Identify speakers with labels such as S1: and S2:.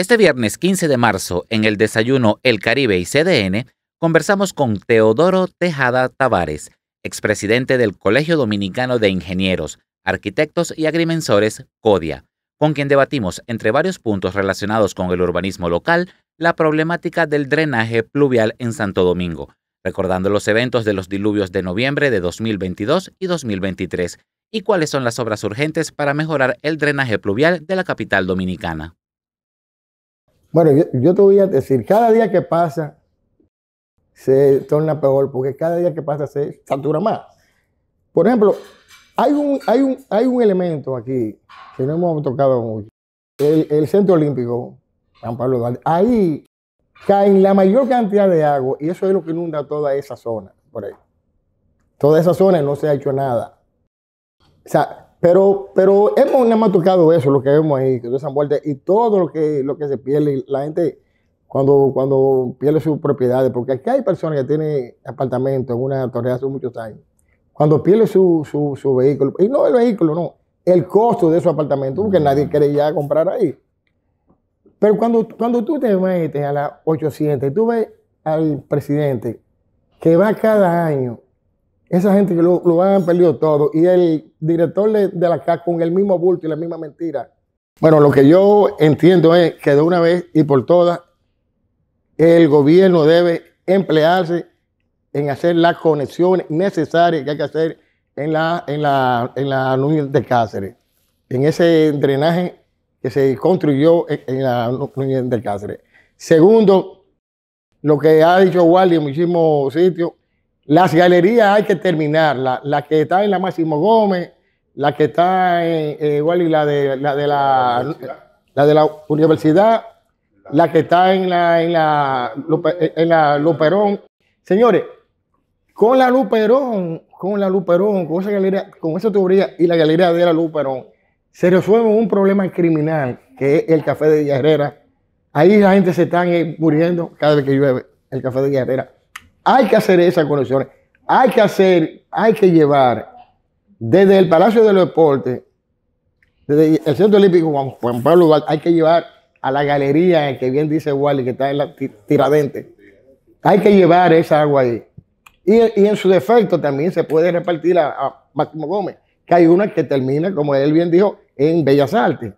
S1: Este viernes 15 de marzo, en el desayuno El Caribe y CDN, conversamos con Teodoro Tejada Tavares, expresidente del Colegio Dominicano de Ingenieros, Arquitectos y Agrimensores, CODIA, con quien debatimos, entre varios puntos relacionados con el urbanismo local, la problemática del drenaje pluvial en Santo Domingo, recordando los eventos de los diluvios de noviembre de 2022 y 2023, y cuáles son las obras urgentes para mejorar el drenaje pluvial de la capital dominicana.
S2: Bueno, yo, te voy a decir, cada día que pasa se torna peor, porque cada día que pasa se satura más. Por ejemplo, hay un, hay un, hay un elemento aquí que no hemos tocado mucho. El, Centro Olímpico, San Pablo Duarte, ahí cae la mayor cantidad de agua y eso es lo que inunda toda esa zona, por ahí. Toda esa zona no se ha hecho nada. O sea, pero, pero hemos nada más tocado eso, lo que vemos ahí, que toda esa muerte y todo lo que, lo que se pierde. La gente cuando, cuando pierde sus propiedades, porque aquí hay personas que tienen apartamentos en una torre hace muchos años. Cuando pierde su, su, vehículo, y no el vehículo, no, el costo de su apartamento, porque nadie quiere ya comprar ahí. Pero cuando, cuando tú te metes a las 800 y tú ves al presidente que va cada año esa gente que lo, lo han perdido todo y el director de, la CAC con el mismo bulto y la misma mentira. Bueno, lo que yo entiendo es que de una vez y por todas el gobierno debe emplearse en hacer las conexiones necesarias que hay que hacer en la, en la, en la de Cáceres, en ese drenaje que se construyó en, la Núñez de Cáceres. Segundo, lo que ha dicho Wally en muchísimos sitios, las galerías hay que terminar, la, que está en la Máximo Gómez, la que está en, eh, igual y la de la de la, universidad, la que está en la en la en la Luperón. Señores, con la Luperón, con la Luperón, con esa galería, con esa tubería y la galería de la Luperón, se resuelve un problema criminal que es el café de Herrera. Ahí la gente se está muriendo cada vez que llueve el café de Herrera. Hay que hacer esas conexiones. Hay que hacer, hay que llevar desde el Palacio de los Deportes, desde el Centro Olímpico Juan, Pablo hay que llevar a la galería que bien dice Wally, que está en la Tiradente. Hay que llevar esa agua ahí. Y, en su defecto también se puede repartir a, Máximo Gómez, que hay una que termina, como él bien dijo, en Bellas Artes.